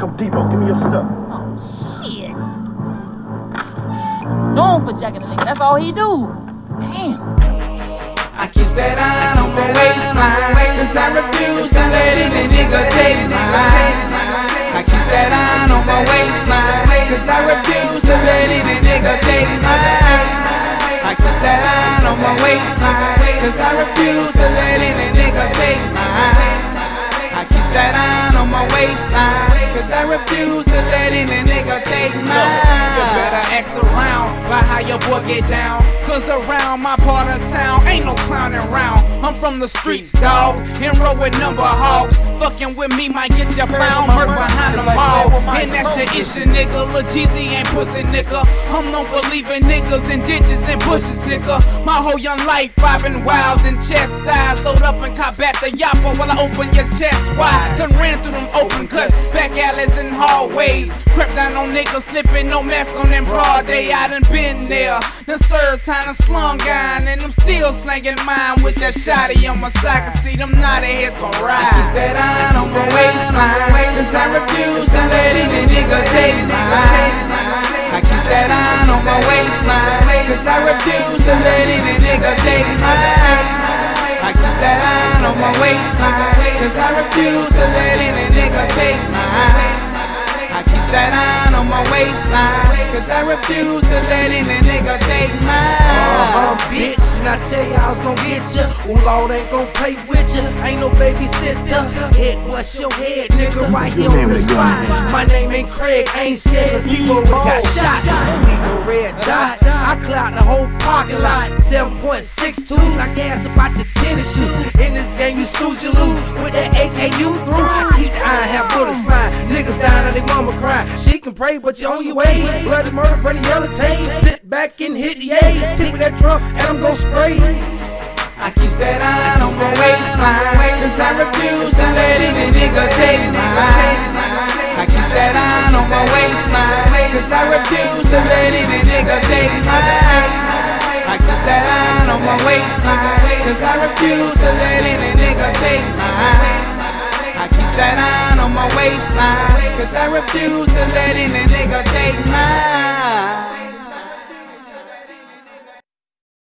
come Debo. Give me your stuff. Oh, shit. Known for jacking a nigga. That's all he do. Damn. I keep that iron on my waistline Cause I refuse to let any nigga take mine I keep that iron on my waistline Cause I refuse to let any nigga take mine I keep that iron on my waistline Cause I refuse my waistline. Cause I refuse to let any nigga take mine. You better ask around by how your boy get down. Cause around my part of town ain't no clowning around I'm from the streets, dawg, and roll with number hogs. Fucking with me might get you found, murk behind the wall. And that's your issue, nigga, Lil Jeezy ain't pussy, nigga. I'm for leaving niggas in ditches and bushes, nigga. My whole young life I've wild and chest styles Load up and cop back the yappa while I open your chest wide. Done ran through them open cuts, back alleys and hallways. Crept down on niggas, slipping no mask on them broad day. I done been there, done served time to slung gun And I'm still slanging mine with that shotty on my side. Cause see them naughty heads gon' ride. I keep that iron on my waistline. Cause I refuse to let any nigga take mine. I keep that iron on my waistline. Cause I refuse to let any nigga take mine. I keep that iron on my waistline. Cause I refuse to let any that iron on my waistline Cause I refuse to let any nigga take mine Uh-huh, bitch, and I tell you I was gon' get ya. Oh Lord ain't gon' play with ya. Ain't no babysitter. Head bust your head, nigga, right here on the spot. My name ain't Craig, ain't scared. People got shot. Nigga, red dot. I clout the whole parking lot. 7.62, like ass about your tennis shoe. In this game, you snooze, you lose. With that AK, you through. Down and they mama cry. She can pray, but you on your way. Bloody murder, burning yellow tape. Sit back and hit the yay. Take me that drum, and I'm gon' spray. I keep that iron on my waistline Cause I refuse to let any nigga take mine I keep that iron on my waistline Cause I refuse to let any nigga take mine I keep that iron on my waistline Cause I refuse to let any nigga take mine I keep that iron on my waistline. Cause I refuse to let any nigga take mine